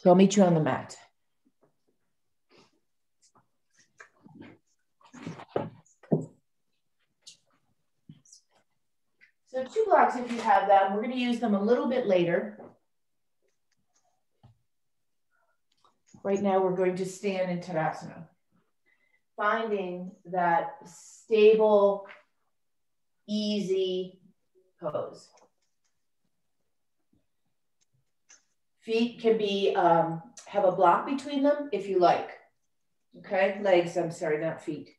So I'll meet you on the mat. So two blocks if you have them. We're going to use them a little bit later. Right now we're going to stand in Tadasana. Finding that stable, easy pose. Feet can be, um, have a block between them if you like. Okay, legs, I'm sorry, not feet.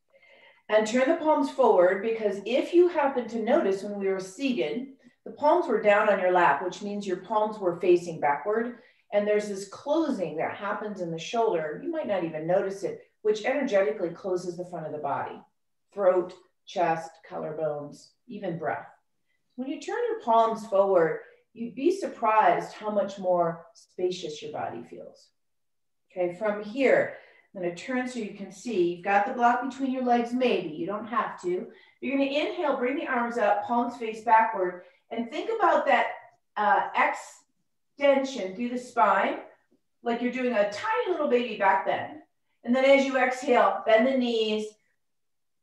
And turn the palms forward because if you happen to notice when we were seated, the palms were down on your lap, which means your palms were facing backward. And there's this closing that happens in the shoulder. You might not even notice it, which energetically closes the front of the body, throat, chest, collarbones, even breath. When you turn your palms forward, you'd be surprised how much more spacious your body feels. Okay, from here, I'm to turn so you can see. You've got the block between your legs, maybe. You don't have to. You're to inhale, bring the arms up, palms face backward, and think about that uh, extension through the spine, like you're doing a tiny little baby back bend. And then as you exhale, bend the knees,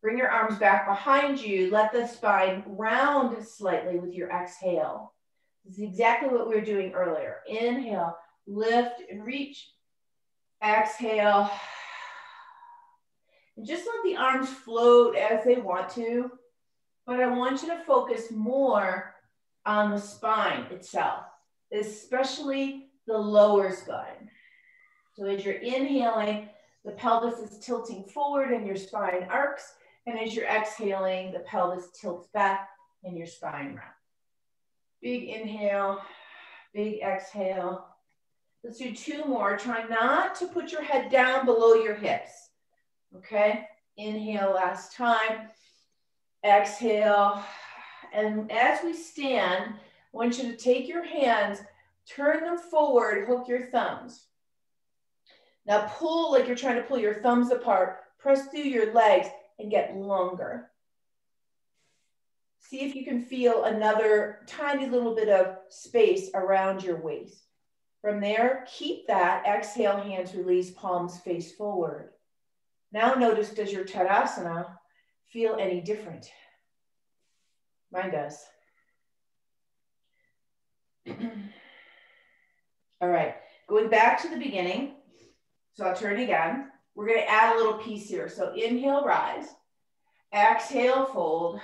bring your arms back behind you, let the spine round slightly with your exhale. This is exactly what we were doing earlier. Inhale, lift and reach. Exhale. And just let the arms float as they want to. But I want you to focus more on the spine itself, especially the lower spine. So as you're inhaling, the pelvis is tilting forward and your spine arcs. And as you're exhaling, the pelvis tilts back and your spine rounds. Big inhale, big exhale. Let's do two more. Try not to put your head down below your hips. Okay, inhale last time. Exhale. And as we stand, I want you to take your hands, turn them forward, hook your thumbs. Now pull like you're trying to pull your thumbs apart, press through your legs and get longer. See if you can feel another tiny little bit of space around your waist. From there, keep that. Exhale, hands release, palms face forward. Now notice, does your Tadasana feel any different? Mine does. All right, going back to the beginning. So I'll turn again. We're gonna add a little piece here. So inhale, rise. Exhale, fold.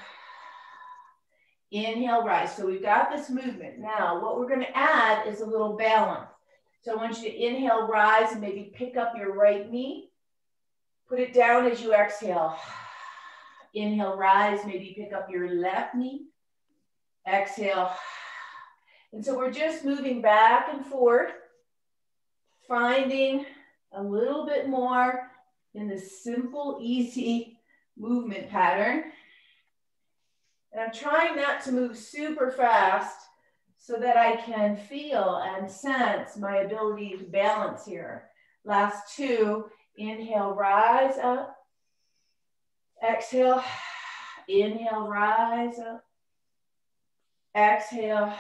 Inhale, rise. So we've got this movement. Now, what we're going to add is a little balance. So I want you to inhale, rise, and maybe pick up your right knee. Put it down as you exhale. Inhale, rise, maybe pick up your left knee. Exhale. And so we're just moving back and forth, finding a little bit more in this simple, easy movement pattern. And I'm trying not to move super fast so that I can feel and sense my ability to balance here. Last two, inhale, rise up. Exhale, inhale, rise up. Exhale,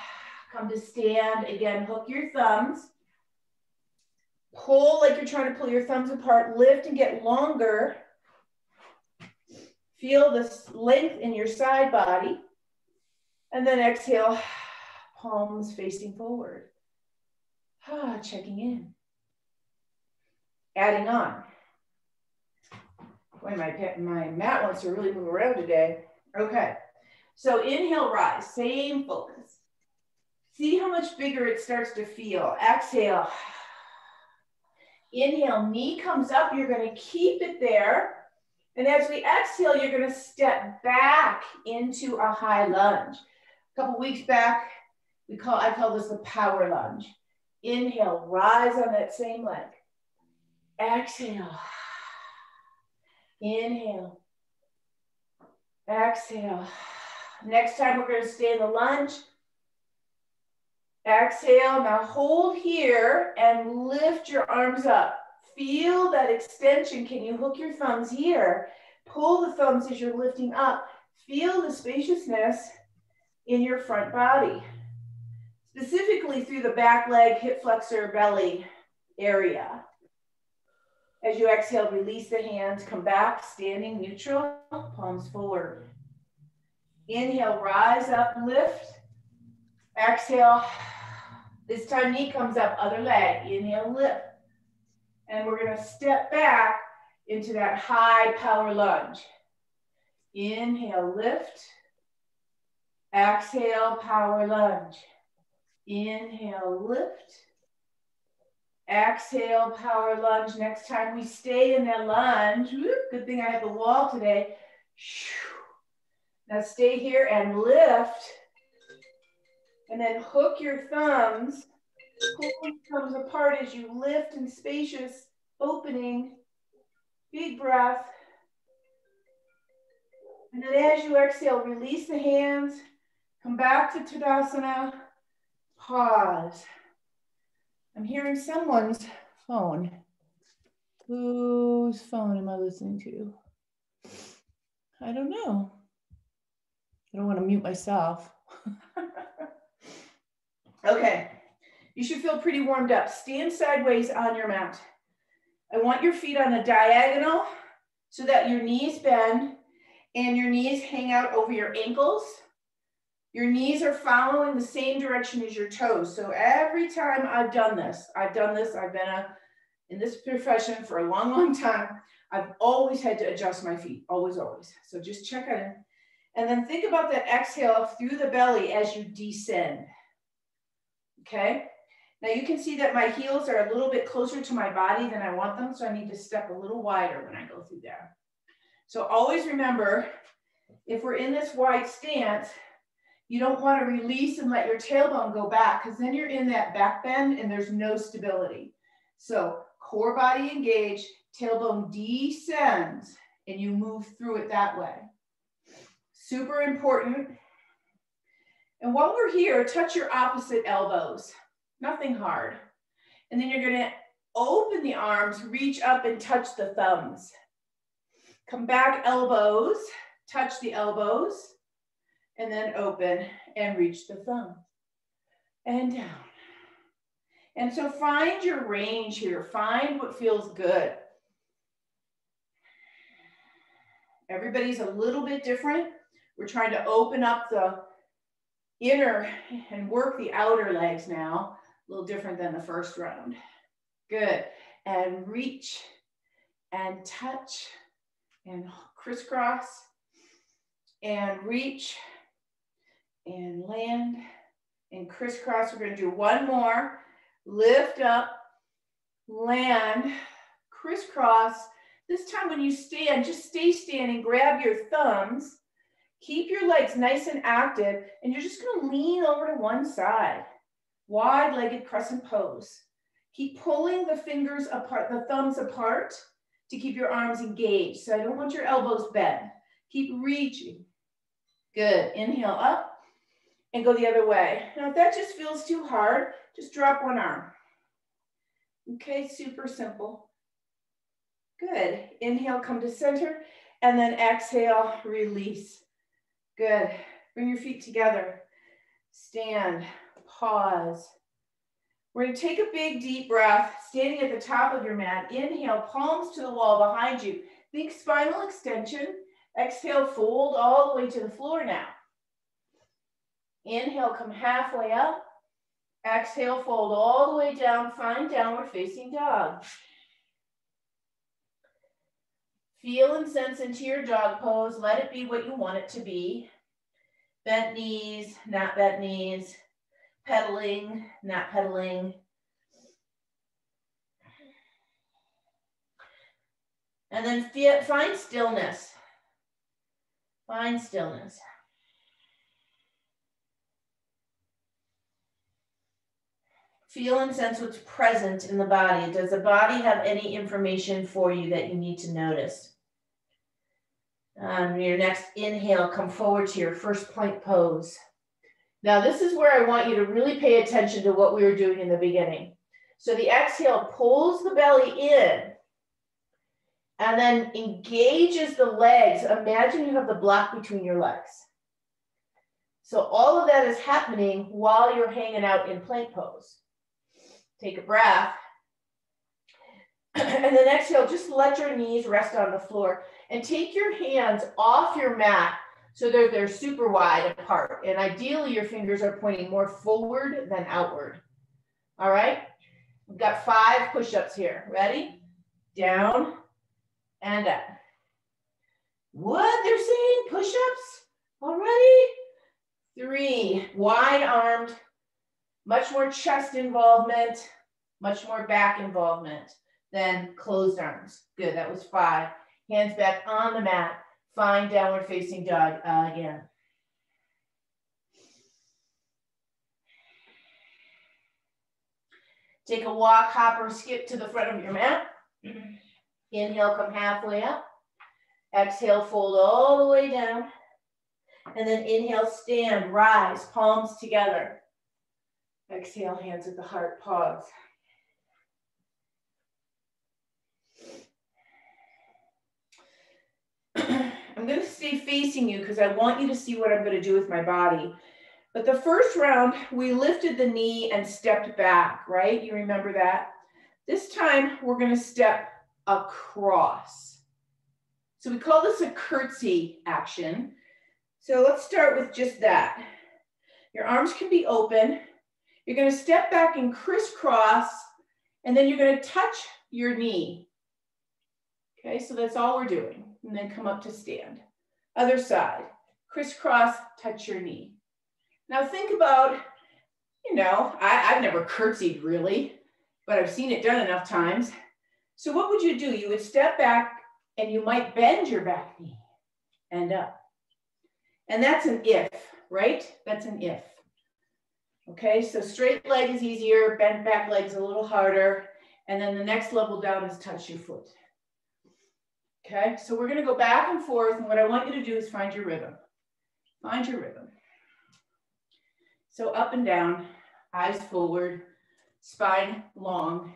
come to stand. Again, hook your thumbs. Pull like you're trying to pull your thumbs apart. Lift and get longer. Feel this length in your side body. And then exhale, palms facing forward. Ah, checking in. Adding on. Boy, my, my mat wants to really move around today. Okay. So inhale, rise, same focus. See how much bigger it starts to feel. Exhale. Inhale, knee comes up. You're going to keep it there. And as we exhale, you're gonna step back into a high lunge. A couple weeks back, we call I call this the power lunge. Inhale, rise on that same leg. Exhale. Inhale. Exhale. Next time we're gonna stay in the lunge. Exhale, now hold here and lift your arms up. Feel that extension. Can you hook your thumbs here? Pull the thumbs as you're lifting up. Feel the spaciousness in your front body, specifically through the back leg, hip flexor, belly. area. As you exhale, release the hands, come back, standing neutral, palms forward. Inhale, rise up, lift. Exhale. This time knee comes up, other leg. Inhale, lift. And we're gonna step back into that high power lunge. Inhale, lift. Exhale, power lunge. Inhale, lift. Exhale, power lunge. Next time we stay in that lunge. Whoop, good thing I have the wall today. Now stay here and lift. And then hook your thumbs. Your thumbs apart as you lift and spacious opening. Big breath. And then as you exhale, release the hands. Come back to Tadasana. Pause. I'm hearing someone's phone. Whose phone am I listening to? I don't know. I don't want to mute myself. okay, you should feel pretty warmed up. Stand sideways on your mat. I want your feet on a diagonal so that your knees bend and your knees hang out over your ankles. Your knees are following the same direction as your toes. So every time I've done this, I've done this, I've been a, in this profession for a long, long time, I've always had to adjust my feet, always, always. So just check on it. And then think about that exhale through the belly as you descend. Okay. Now you can see that my heels are a little bit closer to my body than I want them. So I need to step a little wider when I go through there. So always remember, if we're in this wide stance, you don't want to release and let your tailbone go back because then you're in that back bend and there's no stability. So core body engaged, tailbone descends and you move through it that way. Super important. And while we're here, touch your opposite elbows. Nothing hard. And then you're going to open the arms, reach up and touch the thumbs. Come back elbows, touch the elbows and then open and reach the thumb and down. And so find your range here. Find what feels good. Everybody's a little bit different. We're trying to open up the inner and work the outer legs now. A little different than the first round. Good. And reach and touch and crisscross and reach and land and crisscross. We're gonna do one more. Lift up, land, crisscross. This time when you stand, just stay standing, grab your thumbs, keep your legs nice and active, and you're just gonna lean over to one side. Wide-legged crescent pose. Keep pulling the fingers apart, the thumbs apart to keep your arms engaged. So I don't want your elbows bent. Keep reaching. Good, inhale up and go the other way. Now, if that just feels too hard, just drop one arm. Okay, super simple. Good. Inhale, come to center, and then exhale, release. Good. Bring your feet together. Stand, pause. We're gonna take a big deep breath, standing at the top of your mat. Inhale, palms to the wall behind you. Think spinal extension. Exhale, fold all the way to the floor now. Inhale, come halfway up. Exhale, fold all the way down, find downward facing dog. Feel and sense into your dog pose. Let it be what you want it to be. Bent knees, not bent knees. Pedaling, not pedaling. And then find stillness. Find stillness. Feel and sense what's present in the body. Does the body have any information for you that you need to notice? Um, your next inhale, come forward to your first plank pose. Now, this is where I want you to really pay attention to what we were doing in the beginning. So the exhale pulls the belly in and then engages the legs. Imagine you have the block between your legs. So all of that is happening while you're hanging out in plank pose. Take a breath. And then exhale, just let your knees rest on the floor and take your hands off your mat so they're, they're super wide apart. And ideally, your fingers are pointing more forward than outward. All right? We've got five push-ups here. Ready? Down and up. What? They're saying push-ups already? Three, wide-armed, much more chest involvement, much more back involvement than closed arms. Good, that was five. Hands back on the mat. Find downward facing dog uh, again. Take a walk, hop, or skip to the front of your mat. Mm-hmm. Inhale, come halfway up. Exhale, fold all the way down. And then inhale, stand, rise, palms together. Exhale, hands at the heart, pause. I'm going to stay facing you because I want you to see what I'm going to do with my body. But the first round, we lifted the knee and stepped back, right? You remember that? This time, we're going to step across. So we call this a curtsy action. So let's start with just that. Your arms can be open. You're going to step back and crisscross, and then you're going to touch your knee. Okay, so that's all we're doing. And then come up to stand. Other side, crisscross, touch your knee. Now think about, you know, I, I've never curtsied really, but I've seen it done enough times. So what would you do? You would step back and you might bend your back knee and up. And that's an if, right? That's an if. Okay, so straight leg is easier, bent back leg's a little harder. And then the next level down is touch your foot. Okay, so we're gonna go back and forth. And what I want you to do is find your rhythm. Find your rhythm. So up and down, eyes forward, spine long,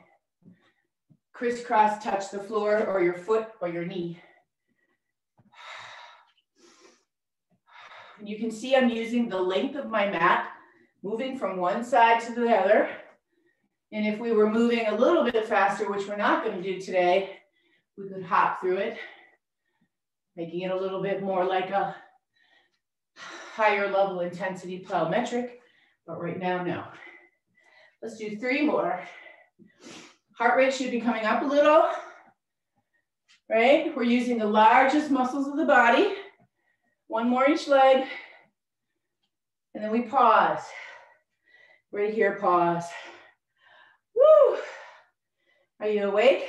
crisscross touch the floor or your foot or your knee. And You can see I'm using the length of my mat, moving from one side to the other. And if we were moving a little bit faster, which we're not going to do today, we could hop through it, making it a little bit more like a higher level intensity plyometric. But right now, no. Let's do three more. Heart rate should be coming up a little, right? We're using the largest muscles of the body. One more each leg. And then we pause. Right here, pause. Woo! Are you awake?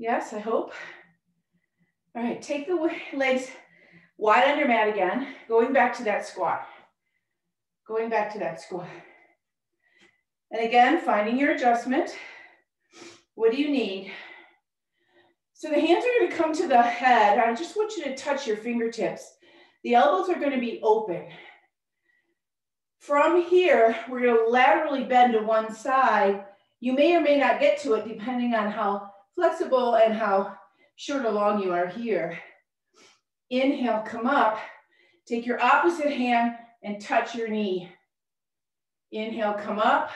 Yes, I hope. All right, take the legs wide on your mat again, going back to that squat. Going back to that squat. And again, finding your adjustment. What do you need? So the hands are going to come to the head. I just want you to touch your fingertips. The elbows are going to be open. From here, we're going to laterally bend to one side. You may or may not get to it depending on how flexible and how short or long you are here. Inhale, come up. Take your opposite hand and touch your knee. Inhale, come up.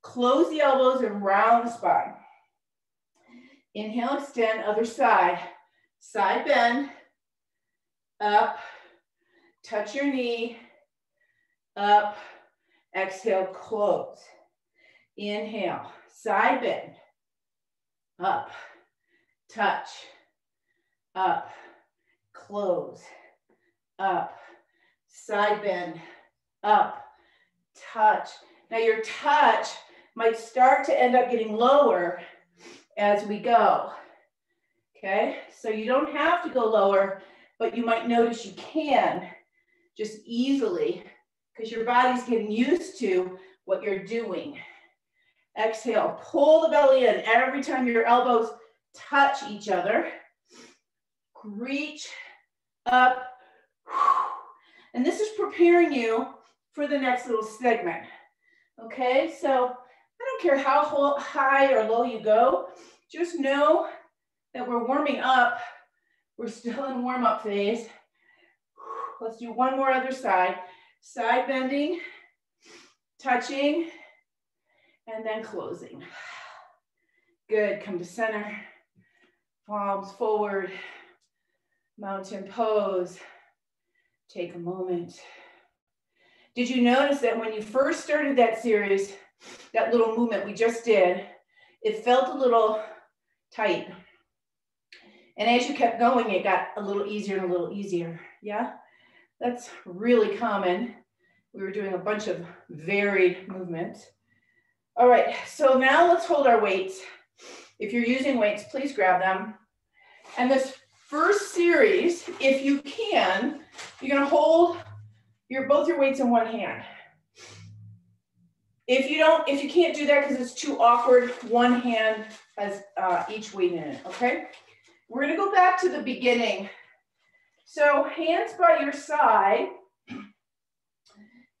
Close the elbows and round the spine. Inhale, extend, other side. Side bend, up, touch your knee, up, exhale, close. Inhale, side bend, up, touch, up, close, up, side bend, up, touch. Now your touch might start to end up getting lower as we go. Okay, so you don't have to go lower, but you might notice you can just easily because your body's getting used to what you're doing. Exhale, pull the belly in every time your elbows touch each other. Reach up. And this is preparing you for the next little segment. Okay, so I don't care how high or low you go, just know that we're warming up. We're still in warm up phase. Let's do one more other side. Side bending, touching, and then closing. Good, come to center. Palms forward. Mountain pose. Take a moment. Did you notice that when you first started that series, that little movement we just did, it felt a little tight. And as you kept going, it got a little easier and a little easier. Yeah, that's really common. We were doing a bunch of varied movements. All right, so now let's hold our weights. If you're using weights, please grab them. And this first series, if you can, you're gonna hold your both your weights in one hand. If you don't, if you can't do that because it's too awkward, one hand has uh, each weight in it, okay? We're gonna go back to the beginning. So hands by your side,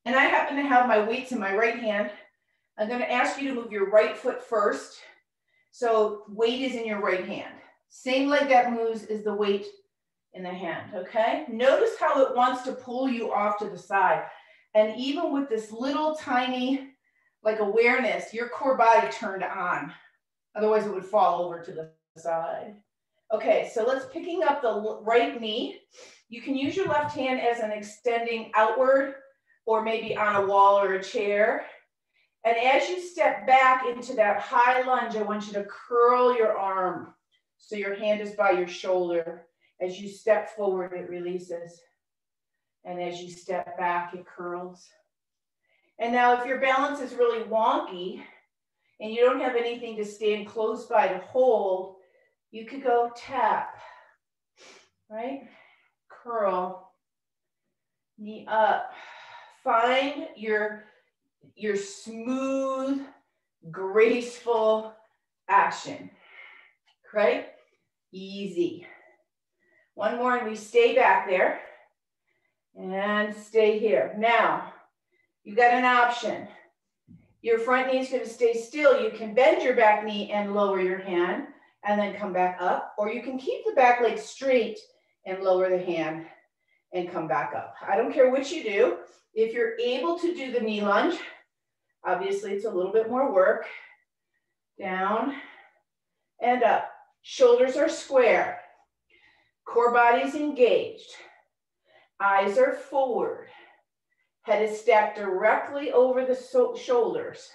and I happen to have my weights in my right hand. I'm gonna ask you to move your right foot first. So weight is in your right hand. Same leg that moves is the weight in the hand, okay? Notice how it wants to pull you off to the side. And even with this little tiny, like awareness, your core body turned on. Otherwise it would fall over to the side. Okay, so let's picking up the right knee. You can use your left hand as an extending outward or maybe on a wall or a chair. And as you step back into that high lunge, I want you to curl your arm. So your hand is by your shoulder. As you step forward, it releases. And as you step back, it curls. And now if your balance is really wonky and you don't have anything to stand close by to hold, you could go tap, right? Curl, knee up. Find your, your smooth, graceful action, right? Easy. One more and we stay back there and stay here. Now, you got an option. Your front knee is gonna stay still. You can bend your back knee and lower your hand and then come back up, or you can keep the back leg straight and lower the hand and come back up. I don't care what you do. If you're able to do the knee lunge, obviously it's a little bit more work. Down and up. Shoulders are square. Core body is engaged. Eyes are forward. Head is stacked directly over the so shoulders.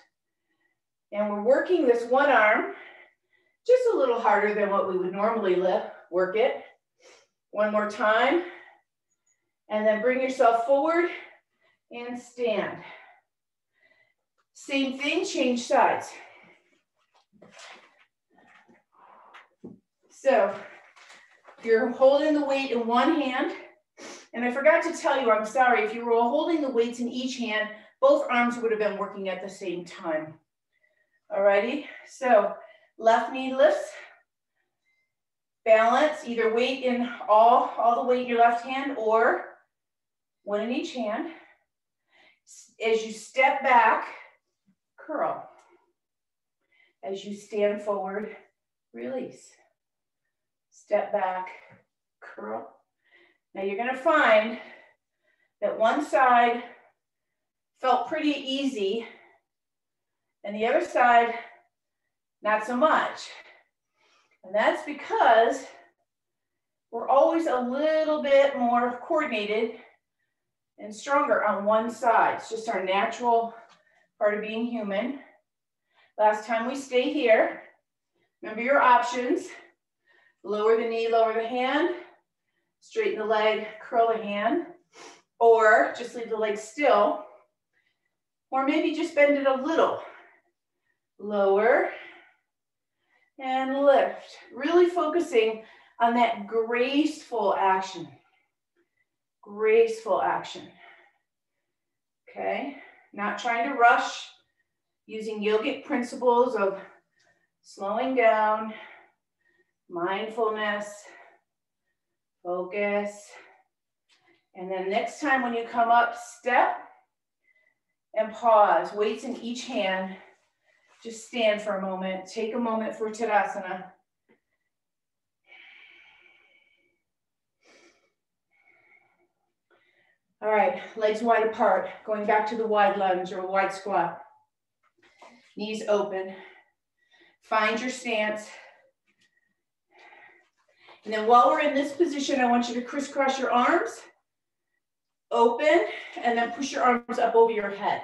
And we're working this one arm just a little harder than what we would normally lift, work it. One more time. And then bring yourself forward and stand. Same thing, change sides. So you're holding the weight in one hand. And I forgot to tell you, I'm sorry, if you were holding the weights in each hand, both arms would have been working at the same time. Alrighty, so left knee lifts, balance, either weight in all, all the weight in your left hand or one in each hand. As you step back, curl. As you stand forward, release. Step back, curl. Now you're gonna find that one side felt pretty easy and the other side not so much. And that's because we're always a little bit more coordinated and stronger on one side. It's just our natural part of being human. Last time we stay here, remember your options. Lower the knee, lower the hand, straighten the leg, curl the hand, or just leave the leg still, or maybe just bend it a little. Lower and lift. Really focusing on that graceful action. Graceful action. Okay, not trying to rush, using yogic principles of slowing down, mindfulness, focus. And then next time when you come up, step and pause, weights in each hand, just stand for a moment. Take a moment for Tadasana. All right, legs wide apart, going back to the wide lunge or wide squat. Knees open. Find your stance. And then while we're in this position, I want you to crisscross your arms, open, and then push your arms up over your head.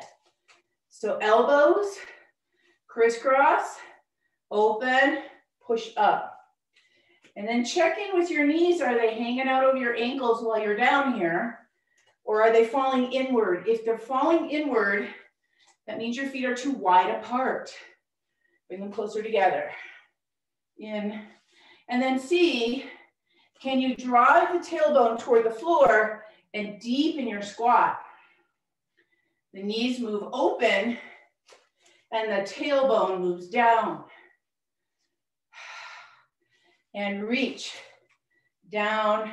So elbows, crisscross, open, push up. And then check in with your knees. Are they hanging out over your ankles while you're down here? Or are they falling inward? If they're falling inward, that means your feet are too wide apart. Bring them closer together. In. And then see, can you drive the tailbone toward the floor and deepen your squat? The knees move open and the tailbone moves down. And reach down,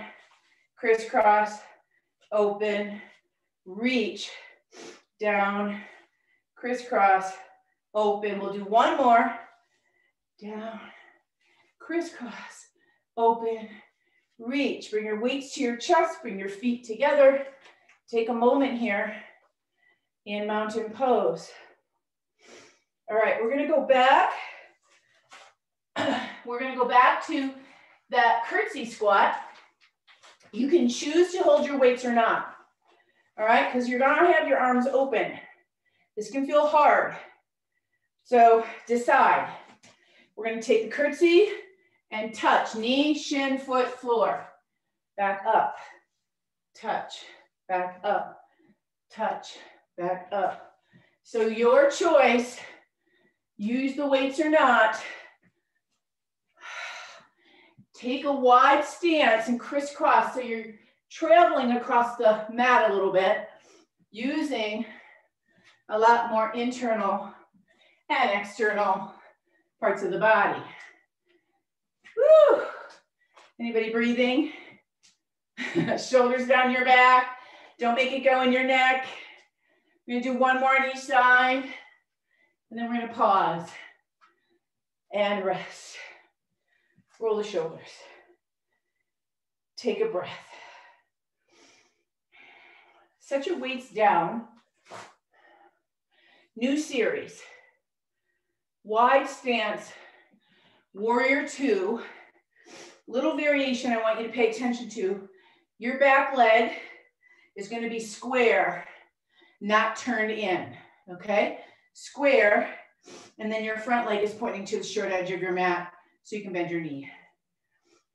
crisscross, open, reach, down, crisscross, open. We'll do one more. Down, crisscross, open, reach. Bring your weights to your chest, bring your feet together. Take a moment here in mountain pose. All right, we're gonna go back. we're gonna go back to that curtsy squat. You can choose to hold your weights or not. All right, because you're gonna have your arms open. This can feel hard. So decide. We're gonna take the curtsy and touch, knee, shin, foot, floor. Back up, touch, back up, touch, back up. So your choice, use the weights or not. Take a wide stance and crisscross so you're traveling across the mat a little bit using a lot more internal and external parts of the body. Woo! Anybody breathing? Shoulders down your back. Don't make it go in your neck. We're gonna do one more on each side. And then we're gonna pause and rest. Roll the shoulders. Take a breath. Set your weights down. New series. Wide stance, warrior two. Little variation I want you to pay attention to. Your back leg is gonna be square, not turned in, okay? Square, and then your front leg is pointing to the short edge of your mat so you can bend your knee.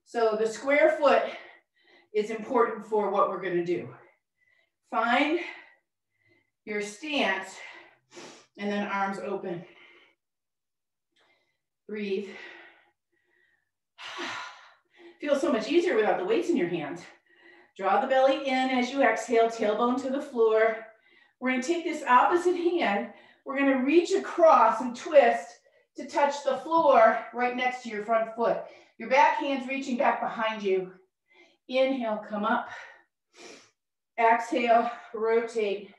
So the square foot is important for what we're gonna do. Find your stance and then arms open. Breathe. Feels so much easier without the weights in your hands. Draw the belly in as you exhale, tailbone to the floor. We're gonna take this opposite hand, we're gonna reach across and twist to touch the floor right next to your front foot. Your back hand's reaching back behind you. Inhale, come up. Exhale, rotate.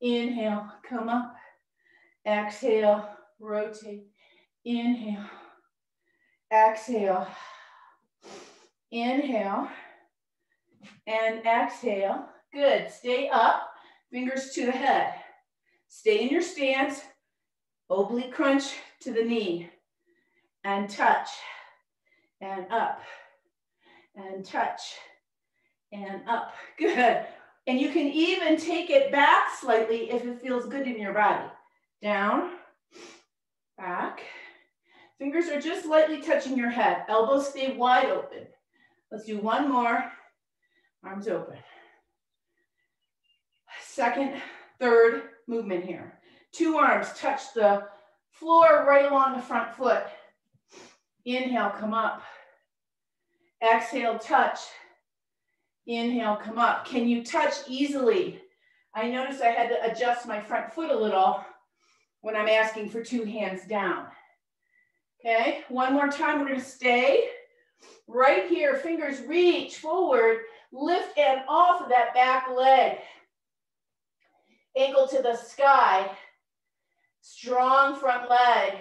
Inhale, come up. Exhale, rotate. Inhale, exhale, inhale, and exhale. Good, stay up, fingers to the head. Stay in your stance, oblique crunch to the knee, and touch, and up, and touch, and up. Good. And you can even take it back slightly if it feels good in your body. Down, back, Fingers are just lightly touching your head. Elbows stay wide open. Let's do one more. Arms open. Second, third movement here. Two arms touch the floor right along the front foot. Inhale, come up. Exhale, touch. Inhale, come up. Can you touch easily? I noticed I had to adjust my front foot a little when I'm asking for two hands down. Okay, one more time, we're gonna stay right here. Fingers reach forward, lift and off of that back leg. Ankle to the sky. Strong front leg.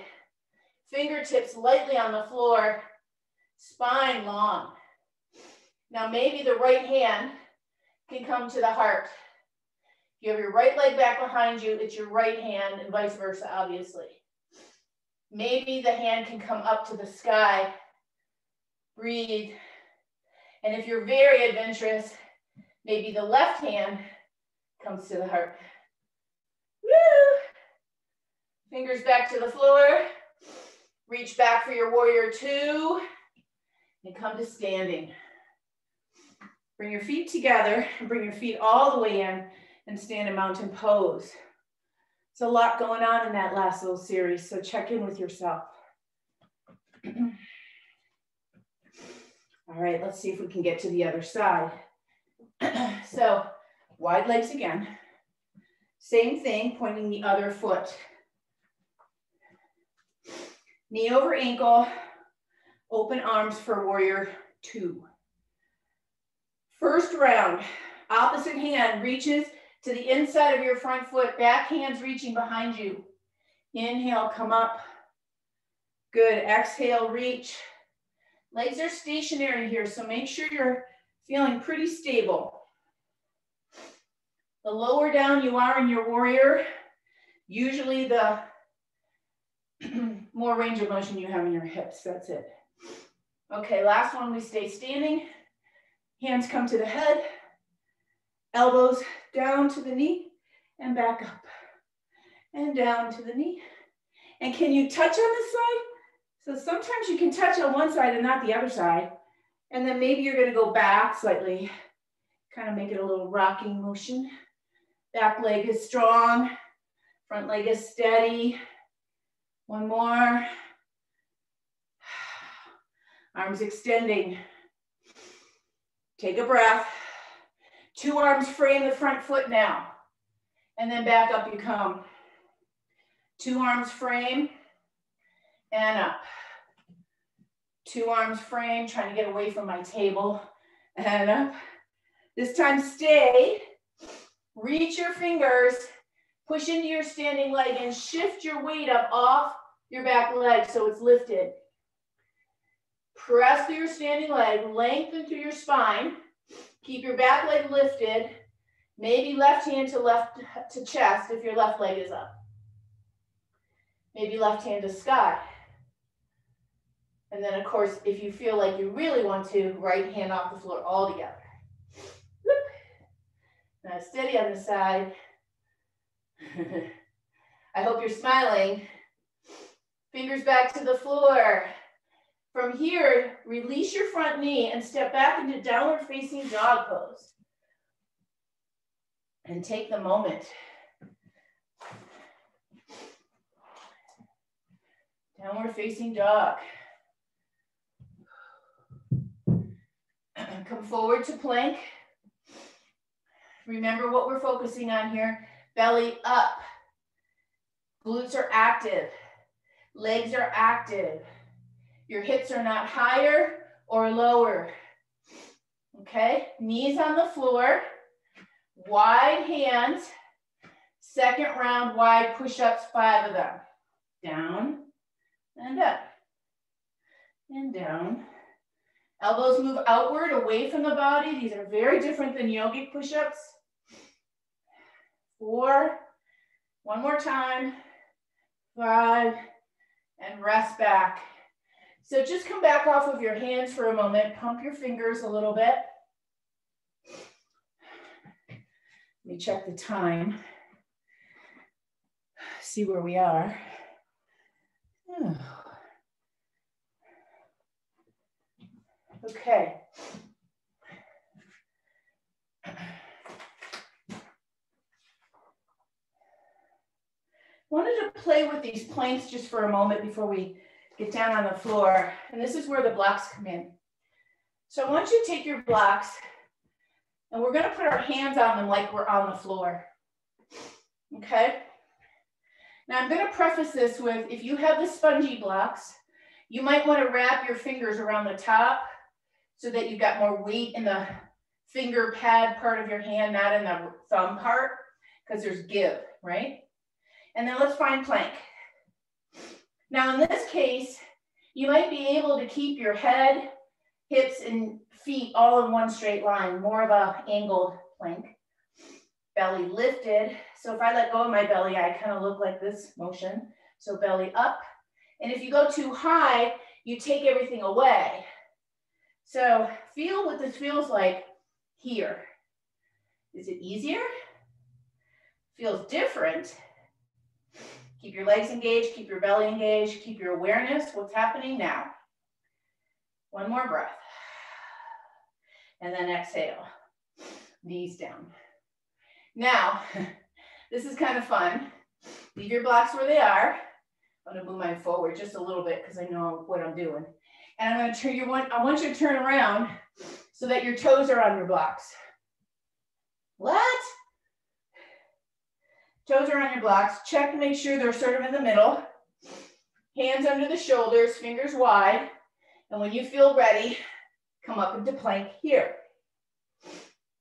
Fingertips lightly on the floor. Spine long. Now maybe the right hand can come to the heart. You have your right leg back behind you, it's your right hand and vice versa, obviously. Maybe the hand can come up to the sky. Breathe. And if you're very adventurous, maybe the left hand comes to the heart. Fingers back to the floor. Reach back for your warrior two and come to standing. Bring your feet together and bring your feet all the way in and stand in mountain pose. It's a lot going on in that last little series, so check in with yourself. All right, let's see if we can get to the other side. so wide legs again. Same thing, pointing the other foot. Knee over ankle, open arms for warrior two. First round, opposite hand reaches to the inside of your front foot, back hands reaching behind you. Inhale, come up. Good, exhale, reach. Legs are stationary here, so make sure you're feeling pretty stable. The lower down you are in your warrior, usually the more range of motion you have in your hips, that's it. Okay, last one, we stay standing. Hands come to the head, elbows down to the knee and back up and down to the knee. And can you touch on this side? So sometimes you can touch on one side and not the other side. And then maybe you're gonna go back slightly, kind of make it a little rocking motion. Back leg is strong, front leg is steady. One more. Arms extending. Take a breath. Two arms frame the front foot now. And then back up you come. Two arms frame and up. Two arms frame, trying to get away from my table and up. This time stay. Reach your fingers, push into your standing leg and shift your weight up off your back leg so it's lifted. Press through your standing leg, lengthen through your spine. Keep your back leg lifted. Maybe left hand to left to chest if your left leg is up. Maybe left hand to sky. And then of course, if you feel like you really want to, right hand off the floor altogether. Whoop. Now steady on the side. I hope you're smiling. Fingers back to the floor. From here, release your front knee and step back into downward facing dog pose. And take the moment. Downward facing dog. Come forward to plank. Remember what we're focusing on here. Belly up. Glutes are active. Legs are active. Your hips are not higher or lower. Okay, knees on the floor, wide hands, second round wide push-ups, five of them. Down and up and down. Elbows move outward away from the body. These are very different than yogic push-ups. Four, one more time, five, and rest back. So just come back off of your hands for a moment, pump your fingers a little bit. Let me check the time, see where we are. Okay. Wanted to play with these planks just for a moment before we get down on the floor. And this is where the blocks come in. So I want you to take your blocks and we're gonna put our hands on them like we're on the floor. Okay? Now I'm gonna preface this with, if you have the spongy blocks, you might wanna wrap your fingers around the top so that you've got more weight in the finger pad part of your hand, not in the thumb part, because there's give, right? And then let's find plank. Now in this case, you might be able to keep your head, hips, and feet all in one straight line, more of a angled plank. Belly lifted. So if I let go of my belly, I kind of look like this motion. So belly up And if you go too high, you take everything away. So feel what this feels like here. Is it easier? Feels different. Keep your legs engaged, keep your belly engaged, keep your awareness, what's happening now. One more breath. And then exhale, knees down. Now, this is kind of fun. Leave your blocks where they are. I'm gonna move mine forward just a little bit because I know what I'm doing. And I'm gonna turn you one, I want you to turn around so that your toes are on your blocks. What? Toes are on your blocks. Check to make sure they're sort of in the middle. Hands under the shoulders, fingers wide. And when you feel ready, come up into plank here.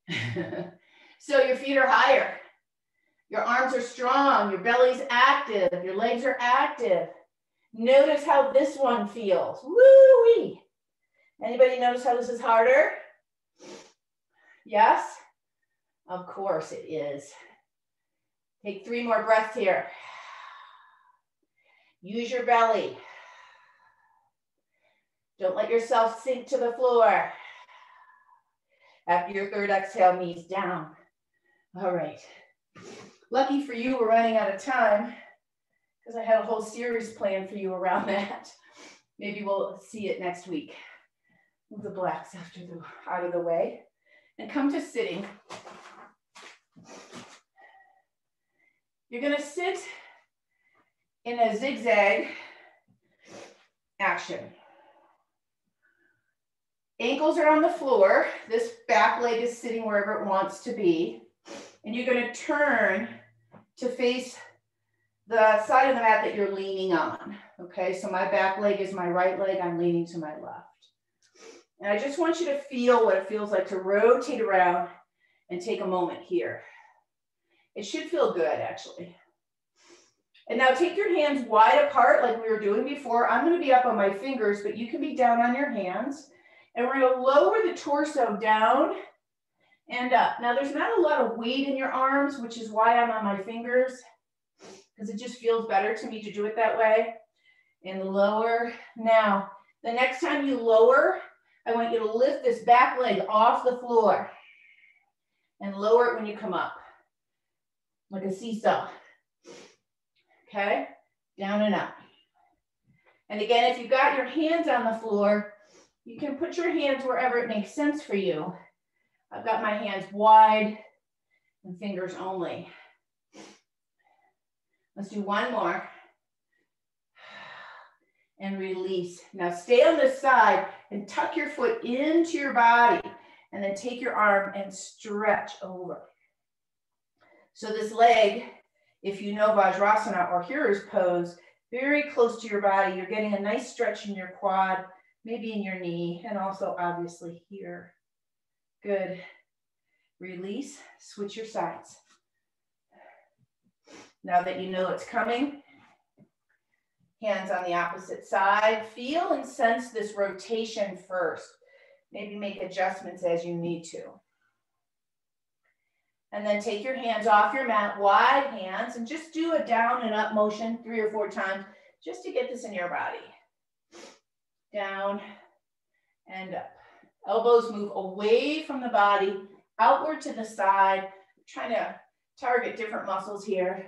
so your feet are higher. Your arms are strong, your belly's active, your legs are active. Notice how this one feels. Woo-wee. Anybody notice how this is harder? Yes? Of course it is. Take three more breaths here. Use your belly. Don't let yourself sink to the floor. After your third exhale, knees down. All right. Lucky for you, we're running out of time because I had a whole series planned for you around that. Maybe we'll see it next week. Move the blacks after the, out of the way and come to sitting. You're gonna sit in a zigzag action. Ankles are on the floor. This back leg is sitting wherever it wants to be. And you're gonna turn to face the side of the mat that you're leaning on. Okay, so my back leg is my right leg, I'm leaning to my left. And I just want you to feel what it feels like to rotate around and take a moment here. It should feel good actually. And now take your hands wide apart like we were doing before. I'm gonna be up on my fingers, but you can be down on your hands. And we're gonna lower the torso down and up. Now there's not a lot of weight in your arms, which is why I'm on my fingers, because it just feels better to me to do it that way. And lower. Now, the next time you lower, I want you to lift this back leg off the floor and lower it when you come up like a seesaw. Okay, down and up. And again, if you've got your hands on the floor, you can put your hands wherever it makes sense for you. I've got my hands wide and fingers only. Let's do one more. And release. Now stay on this side and tuck your foot into your body and then take your arm and stretch over. So this leg, if you know Vajrasana or Hero's pose, very close to your body. You're getting a nice stretch in your quad, maybe in your knee, and also obviously here. Good. Release, switch your sides. Now that you know it's coming, hands on the opposite side. Feel and sense this rotation first. Maybe make adjustments as you need to. And then take your hands off your mat, wide hands, and just do a down and up motion three or four times just to get this in your body. Down and up. Elbows move away from the body, outward to the side. Trying to target different muscles here.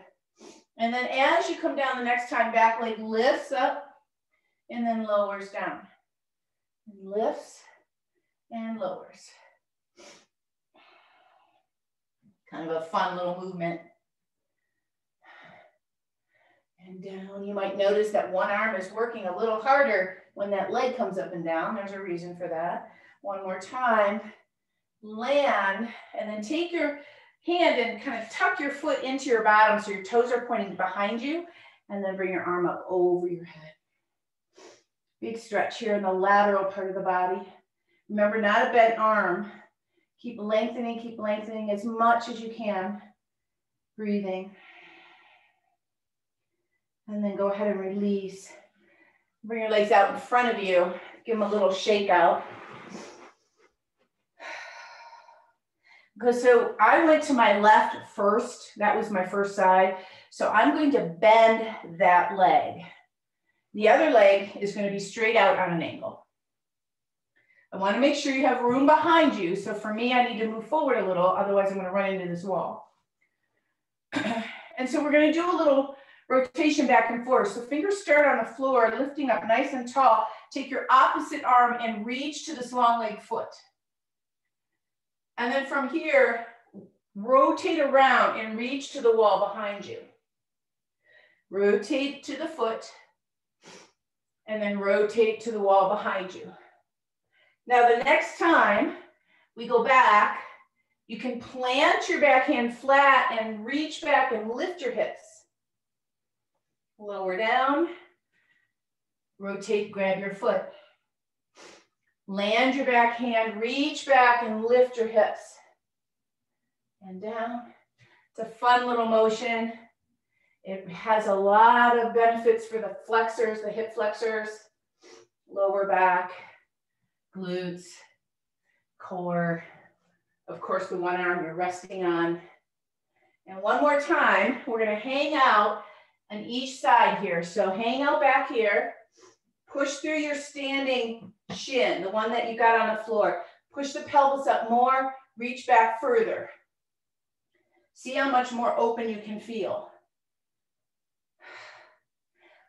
And then as you come down the next time, back leg lifts up and then lowers down. And Lifts and lowers. Kind of a fun little movement. And down, you might notice that one arm is working a little harder when that leg comes up and down. There's a reason for that. One more time, land, and then take your hand and kind of tuck your foot into your bottom so your toes are pointing behind you, and then bring your arm up over your head. Big stretch here in the lateral part of the body. Remember, not a bent arm. Keep lengthening, keep lengthening as much as you can. Breathing. And then go ahead and release. Bring your legs out in front of you. Give them a little shake out. Because so I went to my left first. That was my first side. So I'm going to bend that leg. The other leg is gonna be straight out on an angle. I wanna make sure you have room behind you. So for me, I need to move forward a little, otherwise I'm gonna run into this wall. and so we're gonna do a little rotation back and forth. So fingers start on the floor, lifting up nice and tall. Take your opposite arm and reach to this long leg foot. And then from here, rotate around and reach to the wall behind you. Rotate to the foot and then rotate to the wall behind you. Now the next time we go back, you can plant your back hand flat and reach back and lift your hips. Lower down, rotate, grab your foot. Land your back hand, reach back and lift your hips. And down. It's a fun little motion. It has a lot of benefits for the flexors, the hip flexors, lower back, glutes, core, of course, the one arm you're resting on. And one more time, we're gonna hang out on each side here. So hang out back here, push through your standing shin, the one that you got on the floor. Push the pelvis up more, reach back further. See how much more open you can feel.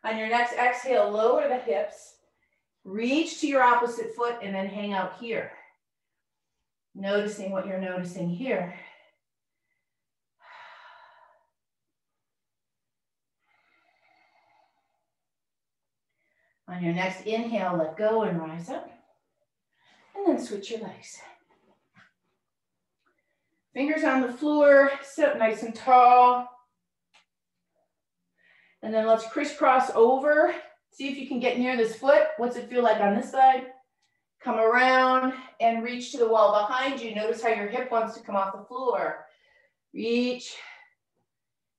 On your next exhale, lower the hips, reach to your opposite foot, and then hang out here. Noticing what you're noticing here. On your next inhale, let go and rise up. And then switch your legs. Fingers on the floor, sit up nice and tall. And then let's crisscross over. See if you can get near this foot. What's it feel like on this side? Come around and reach to the wall behind you. Notice how your hip wants to come off the floor. Reach.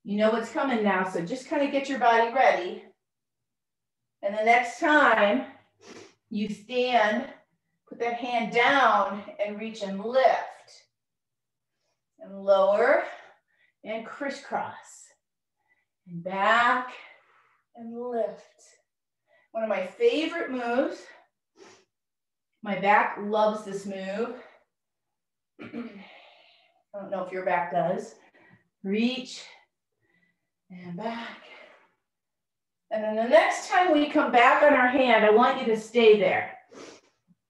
You know what's coming now, so just kind of get your body ready. And the next time you stand, put that hand down and reach and lift. And lower and crisscross. And back and lift. One of my favorite moves. My back loves this move. I don't know if your back does. Reach and back. And then the next time we come back on our hand, I want you to stay there.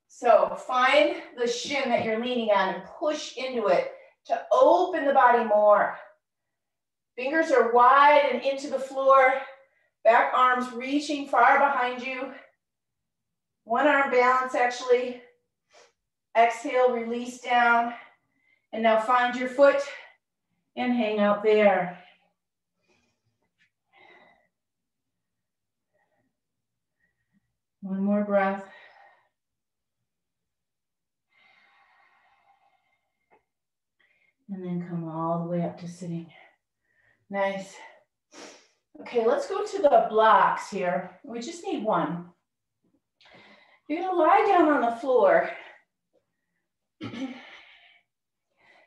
So find the shin that you're leaning on and push into it to open the body more. Fingers are wide and into the floor. Back arms reaching far behind you. One arm balance actually. Exhale, release down. And now find your foot and hang out there. One more breath. And then come all the way up to sitting. Nice. Okay, let's go to the blocks here. We just need one. You're gonna lie down on the floor. and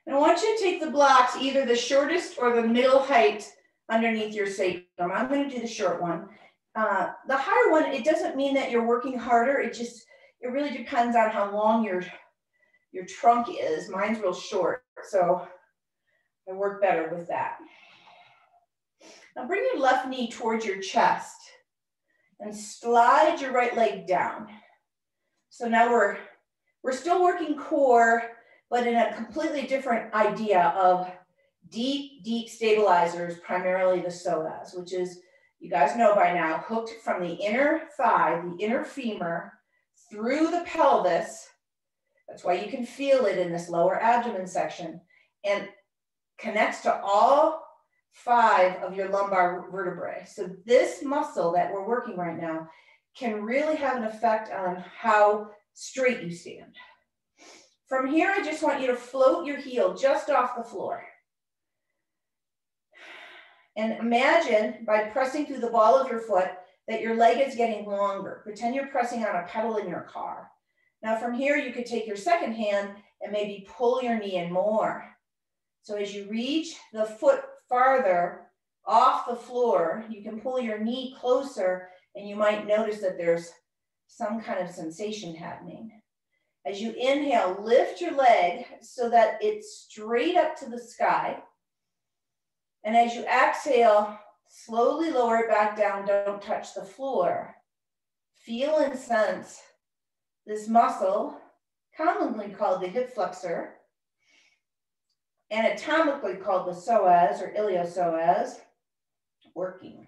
I want you to take the blocks, either the shortest or the middle height underneath your sacrum. I'm gonna do the short one. Uh, the higher one, it doesn't mean that you're working harder. It just, it really depends on how long your, your trunk is. Mine's real short, so I work better with that. Now bring your left knee towards your chest and slide your right leg down. So now we're, we're still working core, but in a completely different idea of deep, deep stabilizers, primarily the psoas, which is, you guys know by now, hooked from the inner thigh, the inner femur, through the pelvis. That's why you can feel it in this lower abdomen section and connects to all five of your lumbar vertebrae. So this muscle that we're working right now can really have an effect on how straight you stand. From here, I just want you to float your heel just off the floor. And imagine by pressing through the ball of your foot that your leg is getting longer. Pretend you're pressing on a pedal in your car. Now from here, you could take your second hand and maybe pull your knee in more. So as you reach the foot farther off the floor, you can pull your knee closer And you might notice that there's some kind of sensation happening. As you inhale, lift your leg so that it's straight up to the sky. And as you exhale, slowly lower it back down. Don't touch the floor. Feel and sense this muscle, commonly called the hip flexor, anatomically called the psoas or iliopsoas, working.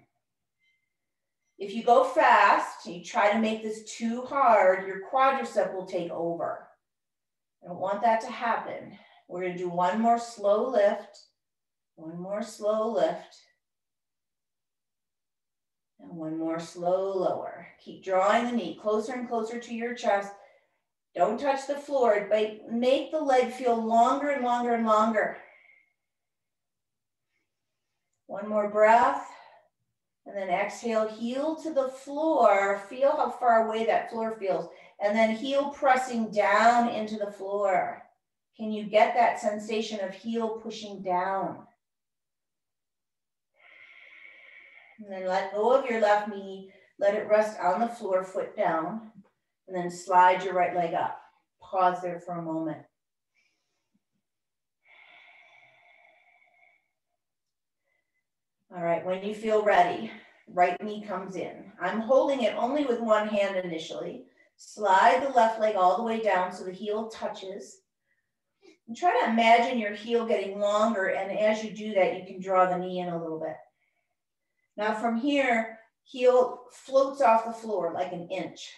If you go fast, you try to make this too hard, your quadricep will take over. I don't want that to happen. We're gonna do one more slow lift, one more slow lift, and one more slow lower. Keep drawing the knee closer and closer to your chest. Don't touch the floor, but make the leg feel longer and longer and longer. One more breath. And then exhale, heel to the floor. Feel how far away that floor feels. And then heel pressing down into the floor. Can you get that sensation of heel pushing down? And then let go of your left knee. Let it rest on the floor, foot down. And then slide your right leg up. Pause there for a moment. All right, when you feel ready, right knee comes in. I'm holding it only with one hand initially. Slide the left leg all the way down so the heel touches. And try to imagine your heel getting longer, and as you do that, you can draw the knee in a little bit. Now from here, heel floats off the floor like an inch.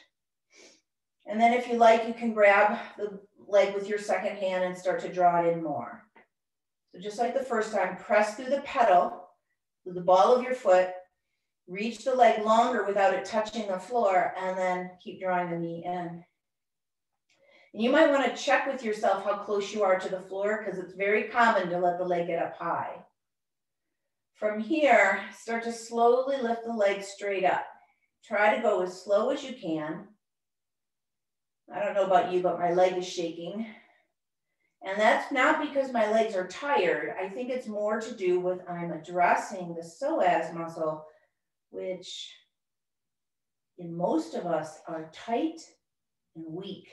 And then if you like, you can grab the leg with your second hand and start to draw it in more. So just like the first time, press through the pedal with the ball of your foot, reach the leg longer without it touching the floor, and then keep drawing the knee in. And you might want to check with yourself how close you are to the floor because it's very common to let the leg get up high. From here, start to slowly lift the leg straight up. Try to go as slow as you can. I don't know about you, but my leg is shaking. And that's not because my legs are tired. I think it's more to do with I'm addressing the psoas muscle, which in most of us are tight and weak.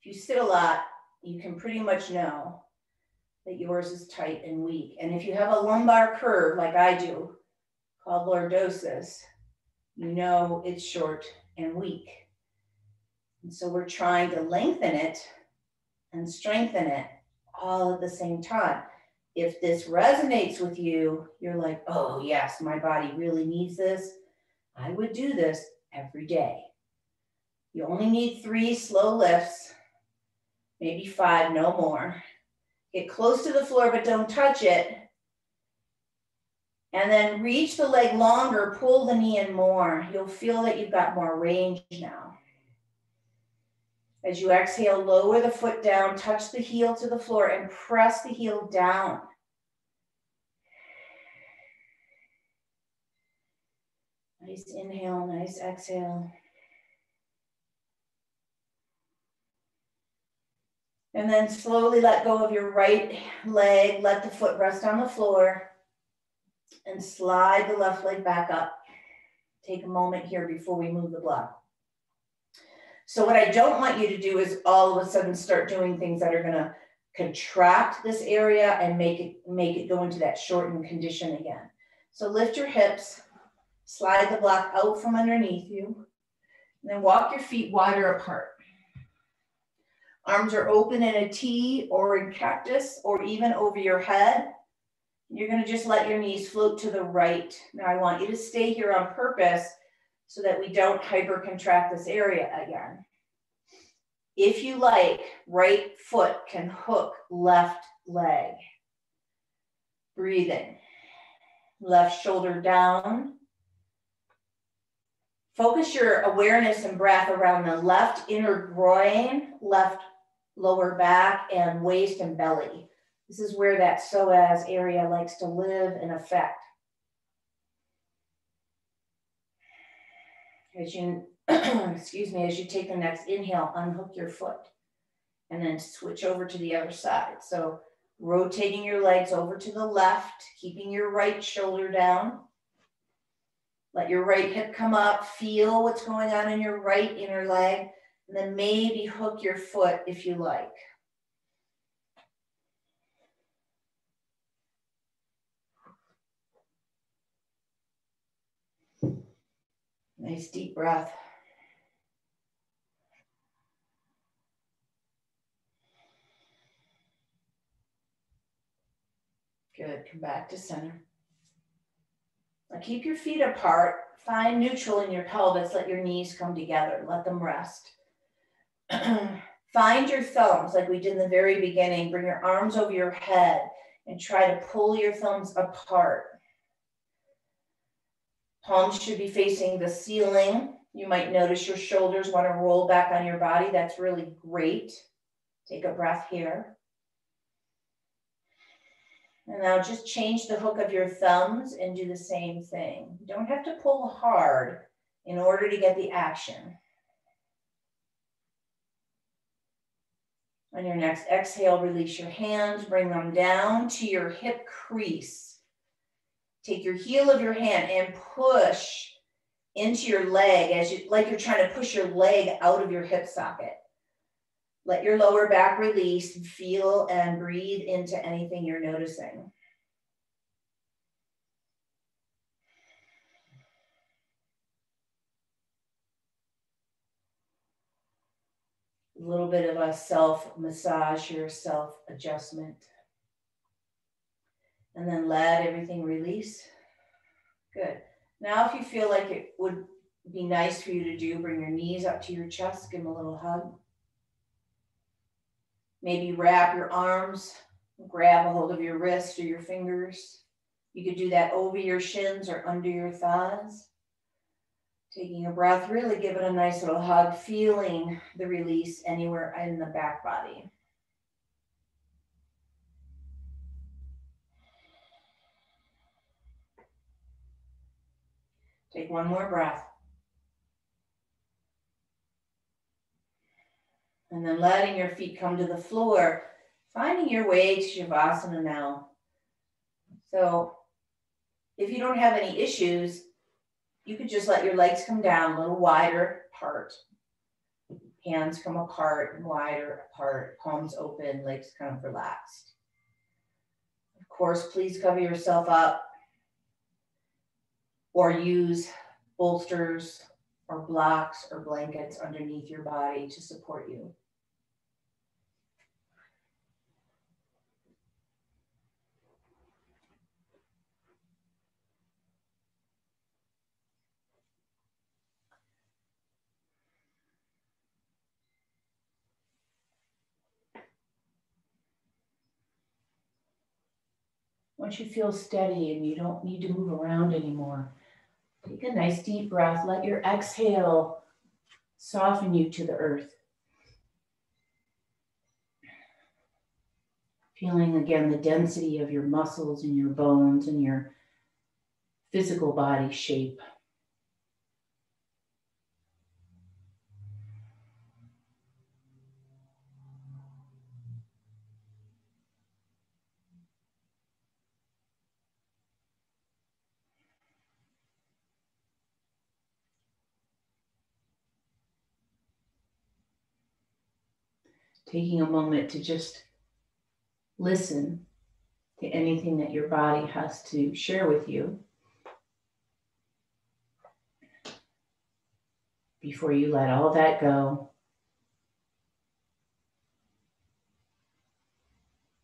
If you sit a lot, you can pretty much know that yours is tight and weak. And if you have a lumbar curve like I do, called lordosis, you know it's short and weak. And so we're trying to lengthen it and strengthen it all at the same time. If this resonates with you, you're like, oh, yes, my body really needs this. I would do this every day. You only need three slow lifts, maybe five, no more. Get close to the floor, but don't touch it. And then reach the leg longer, pull the knee in more. You'll feel that you've got more range now. As you exhale, lower the foot down, touch the heel to the floor, and press the heel down. Nice inhale, nice exhale. And then slowly let go of your right leg, let the foot rest on the floor, and slide the left leg back up. Take a moment here before we move the block. So what I don't want you to do is all of a sudden start doing things that are going to contract this area and make it make it go into that shortened condition again. So lift your hips, slide the block out from underneath you, and then walk your feet wider apart. Arms are open in a T or in cactus or even over your head. You're going to just let your knees float to the right. Now I want you to stay here on purpose so that we don't hypercontract this area again. If you like, right foot can hook left leg. Breathing. Left shoulder down. Focus your awareness and breath around the left inner groin, left lower back, and waist and belly. This is where that psoas area likes to live and affect. As you, excuse me, as you take the next inhale, unhook your foot and then switch over to the other side. So rotating your legs over to the left, keeping your right shoulder down. Let your right hip come up, feel what's going on in your right inner leg, and then maybe hook your foot if you like. Nice deep breath. Good, come back to center. Now keep your feet apart. Find neutral in your pelvis. Let your knees come together. Let them rest. Find your thumbs like we did in the very beginning. Bring your arms over your head and try to pull your thumbs apart. Palms should be facing the ceiling. You might notice your shoulders want to roll back on your body. That's really great. Take a breath here. And now just change the hook of your thumbs and do the same thing. You don't have to pull hard in order to get the action. On your next exhale, release your hands, bring them down to your hip crease. Take your heel of your hand and push into your leg as you like you're trying to push your leg out of your hip socket. Let your lower back release, feel and breathe into anything you're noticing. A little bit of a self massage your self adjustment. And then let everything release. Good. Now, if you feel like it would be nice for you to do, bring your knees up to your chest, give them a little hug. Maybe wrap your arms, grab a hold of your wrist or your fingers. You could do that over your shins or under your thighs. Taking a breath, really give it a nice little hug, feeling the release anywhere in the back body. Take one more breath. And then letting your feet come to the floor, finding your way to Shavasana now. So if you don't have any issues, you could just let your legs come down a little wider apart. Hands come apart and wider apart, palms open, legs kind of relaxed. Of course, please cover yourself up or use bolsters or blocks or blankets underneath your body to support you. Once you feel steady and you don't need to move around anymore, take a nice deep breath. Let your exhale soften you to the earth. Feeling again the density of your muscles and your bones and your physical body shape. Taking a moment to just listen to anything that your body has to share with you before you let all that go.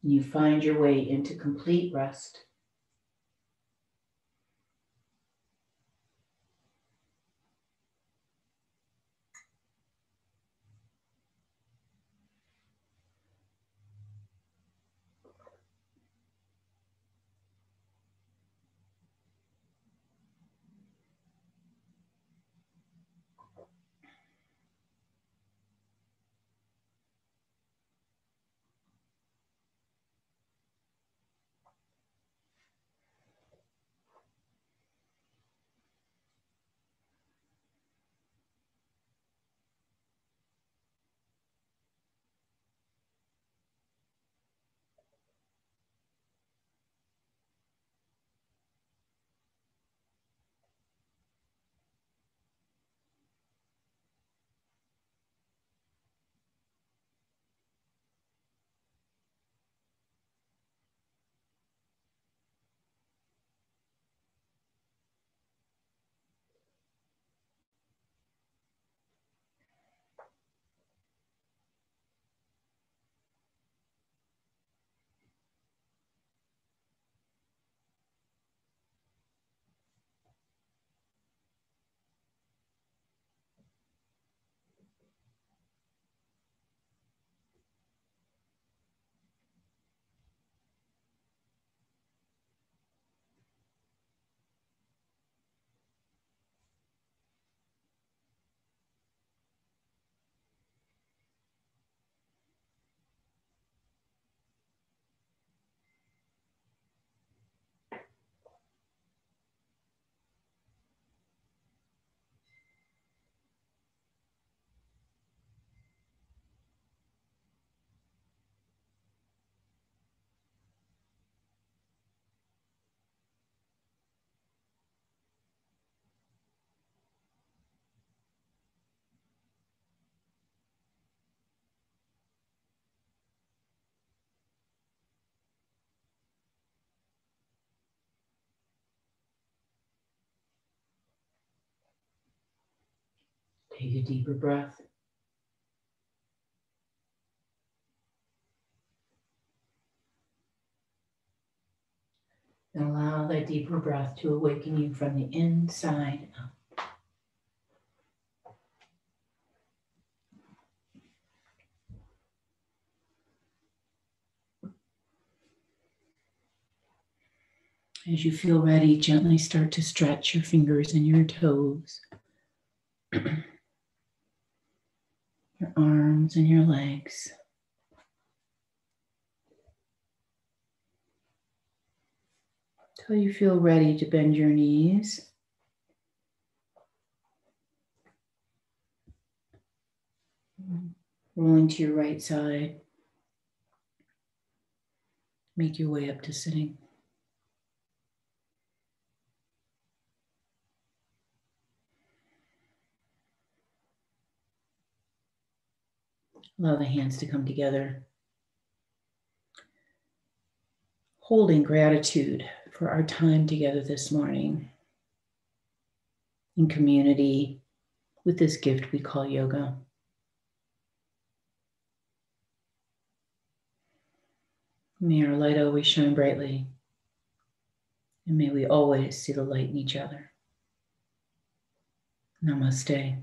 You find your way into complete rest. Take a deeper breath. And allow that deeper breath to awaken you from the inside out. As you feel ready, gently start to stretch your fingers and your toes, your arms and your legs. Till you feel ready to bend your knees. Rolling to your right side. Make your way up to sitting. Allow the hands to come together. Holding gratitude for our time together this morning in community with this gift we call yoga. May our light always shine brightly, and may we always see the light in each other. Namaste.